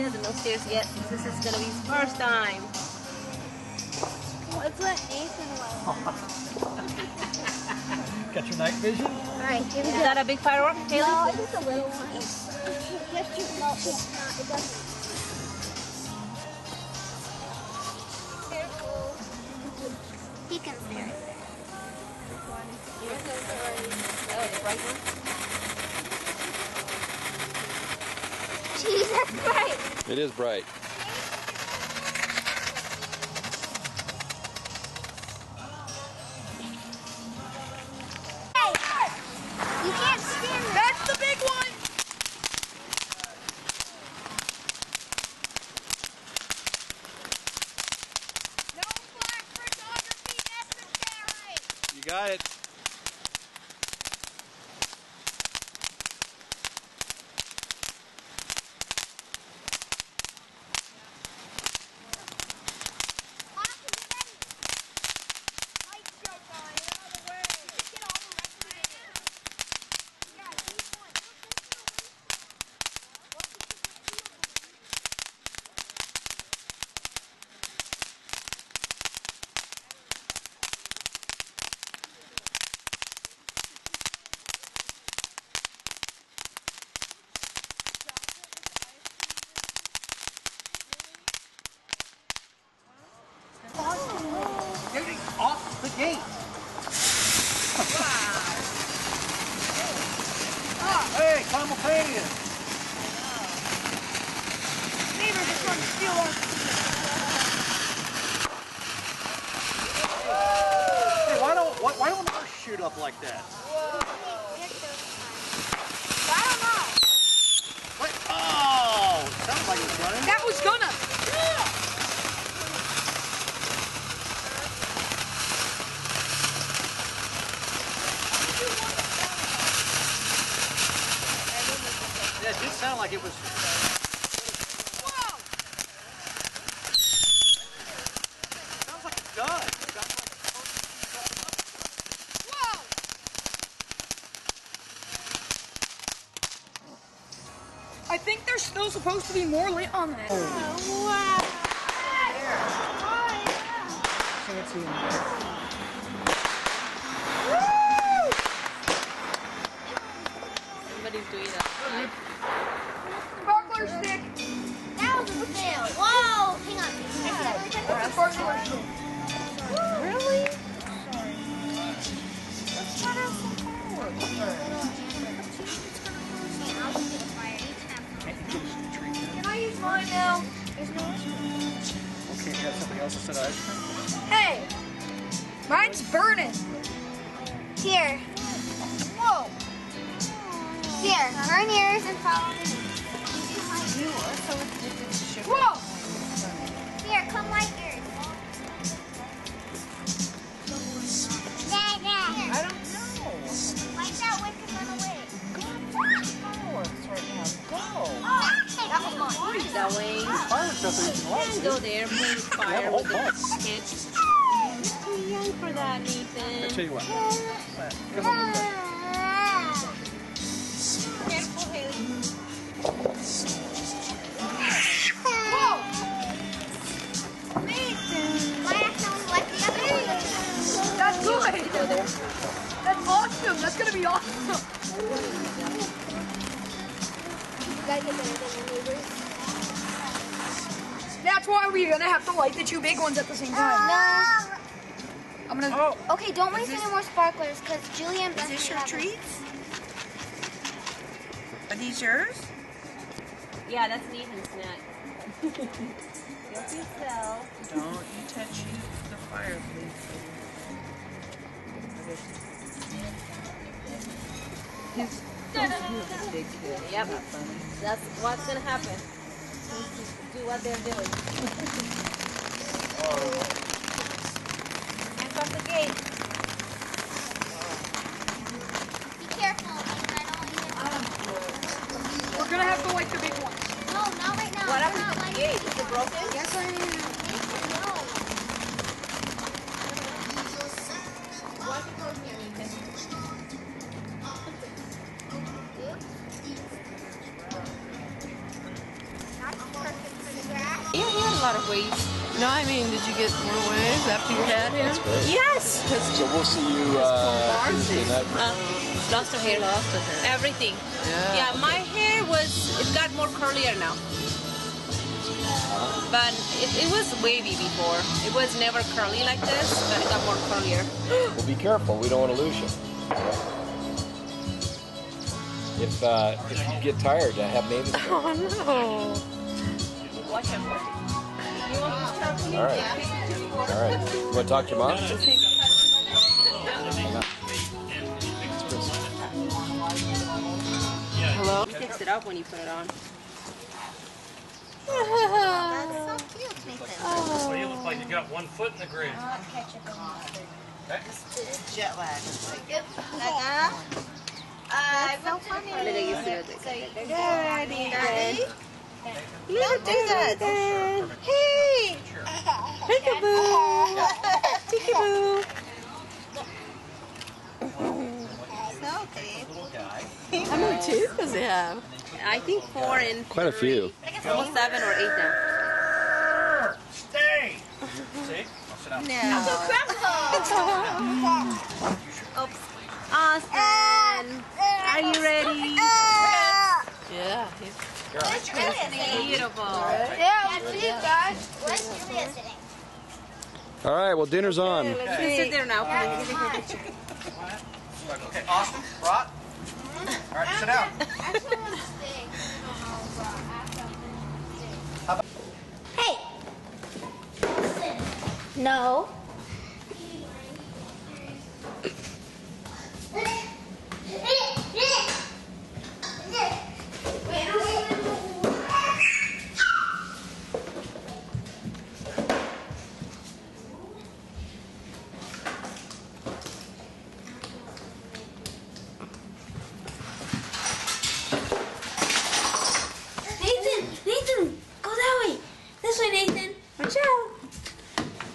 He doesn't know stairs yet. This is gonna be his first time. Let's let Nathan learn. Got your night vision? Alright, here we Is that a big firework, Haley? No, just a little one. Just you, no, it's not. It doesn't. Careful. He can stare at it. Oh, the bright one. Jesus Christ. It is bright. Hey, you can't stand there. That's the big one. No flag photography necessary. You got it. Monica, get ready. Light show time. Get out of the way. Get all the rest of it. Yeah, keep going. Getting off the gate. Hey, simultaneous. Neighbor just trying to steal our. Hey, why don't why, why don't ours shoot up like that? Know. What? Oh, sounds like it's running. That was gonna. Yeah, it did sound like it was. Whoa. Sounds like a gun. Sounds like Whoa. I think there's still supposed to be more lit on that. Can't see him. Somebody's doing that. Sparkler stick. That was a fail. Whoa. Hang on. Actually, check That's a sparkler stick. Really? Can't Okay, you got something else instead of ice cream? Hey. Mine's burning. Here. Whoa. Here. Burn yours and follow me. Whoa. Here, come light yours. Dad, Dad. Here. I don't know. Light that wick and run away. Right. Go. Oh, is that way? Light. Can't go there, play fire with the too young for that, Nathan. I Nathan. tell you what. Come on. Whoa. That's. That's awesome. That's gonna be awesome. Why are we're gonna have to light the two big ones at the same time. No. I'm gonna. Oh, Okay, don't waste any more sparklers because Julian. is this your treats? Are these yours? Yeah, that's an Nathan's snack. Help yourself. Don't you touch the fire, please. He's, he's a big kid. Yep. That's what's gonna happen. Do what they're doing. Hands off the gate. Lot of waves. No, I mean, did you get more waves after you had him? Yes. So we'll see you uh, Tuesday night. Uh, lost her hair. Lost her hair. Everything. Yeah. Yeah, my hair was, it got more curlier now. But it, it was wavy before. It was never curly like this, but it got more curlier. Well, be careful. We don't want to lose you. If uh, if you get tired, I have come. Oh no. Watch. All right. All right. You want to talk to your mom? Hello? He picks it up when you put it on. That's so cute, Nathan. So you look like you got one foot in the grave. Jet lag. Yep. Uh-huh. That's so funny. Daddy. Daddy? Don't do that. Hey! Peekaboo. So cute. How many teeth does he have? I think four and Quite a few. almost seven or eight now. Stay. See? No. I'll sit down. No. Austin, are you ready? Yeah. He's, Where's Julia sitting? Beautiful. Yeah, Julia, guys. Where's Julia sitting? All right. Well, dinner's on. You can sit there now. Yeah, please. come on. Okay, Austin, Rod. Mm-hmm. All right, sit down. Actually, want to stay. Hey! Listen. No. Way, Nathan! Watch out!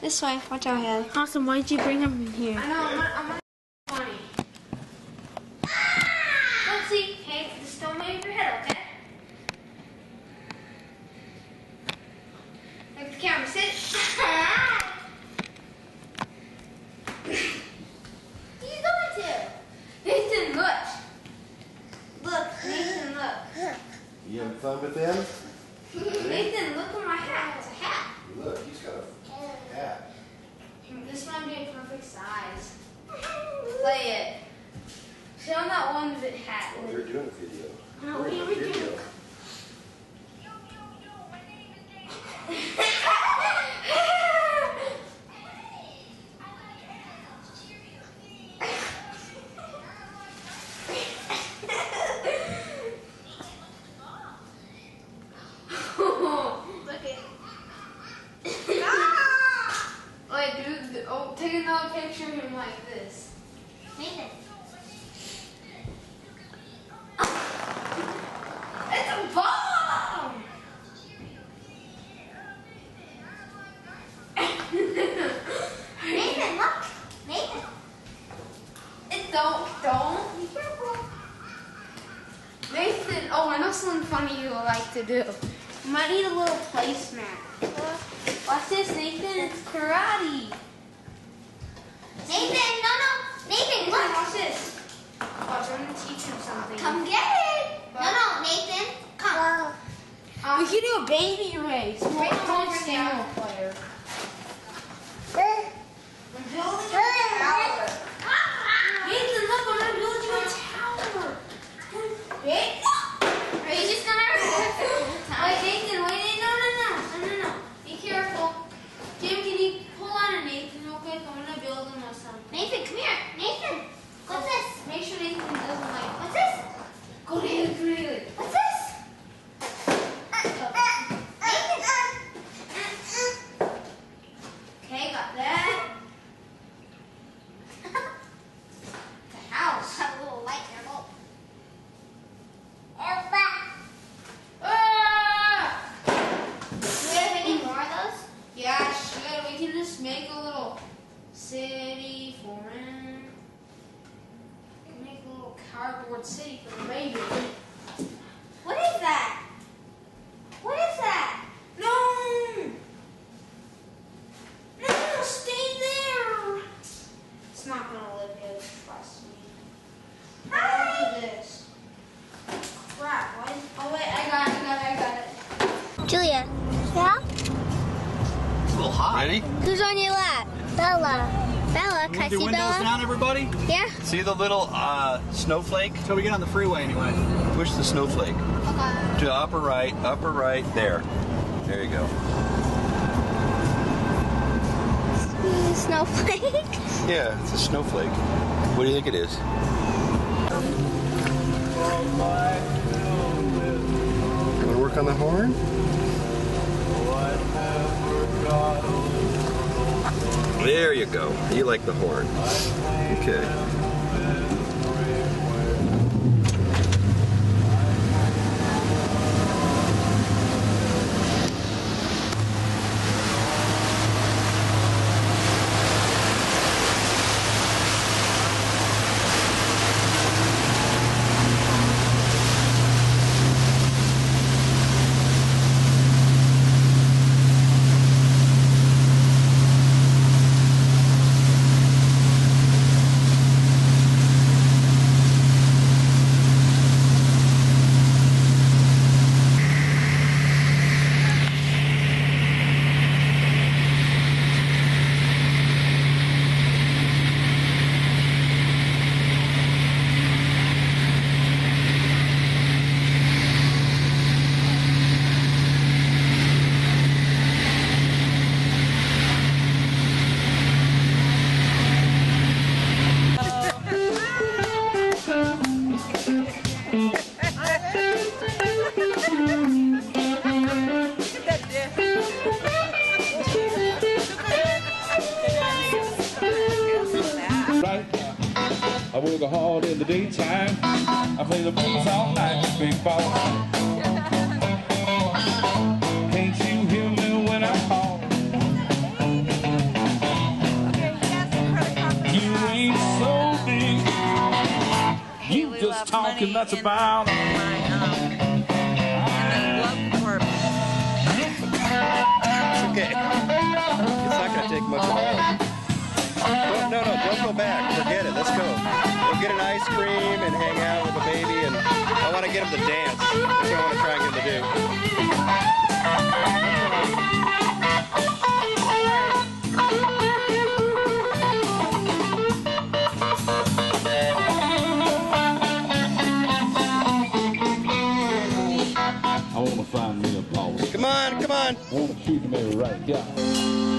This way. Watch out, Haley. Awesome, why'd you bring him in here? I know, I'm gonna, I'm gonna funny. Don't see. Hey, just don't move your head, okay? Look at the camera. Sit. What going to? Nathan, look. Look, Nathan, look. You having fun with them? Nathan, look at my hat. It's a hat. Look, he's got a hat. This might be a perfect size. Play it. Show them that one hat. They're doing a video. No, what are we doing? Look at Wait, dude. Oh, take another picture of him like this. Nathan. It's a bomb! Nathan, look! Nathan! It don't, don't. Be careful. Nathan, oh, I know something funny you like to do. You might need a little placemat. Watch this, Nathan. It's karate. Nathan, no, no. Nathan, look. Watch this. Watch, I'm going to teach him something. Come get it. No, no, Nathan. Come. Um, we can do a baby race. We're don't stand up player. I'm building a tower. Nathan, look, I'm going to build you a tower. Wait. Are you just gonna Wait, Nathan, wait, no, no, no, no, no, no. Be careful. Jim, can you pull on a Nathan real quick? I'm gonna build him or something. Nathan, come here. Nathan, what's this? Make sure Nathan doesn't like. What's this? Go to him, go to him. What's this? Okay, got that. the house. Have a little light there. Oh. Ready? Who's on your lap? Bella. Bella, can I Do see windows Bella? down, everybody. Yeah. See the little uh, snowflake? Till we get on the freeway, anyway. Push the snowflake Okay. to upper right, upper right, there. There you go. Snowflake. Yeah, it's a snowflake. What do you think it is? Want to work on the horn? There you go. You like the horn. Okay. Just talking, that's about. Okay. It's not going to take much at all. Don't, no, no, don't go back. Forget it. Let's go. Go get an ice cream and hang out with the baby. And I want to get him to dance. That's what I want to try and get him to do. Wanna treat me right, yeah.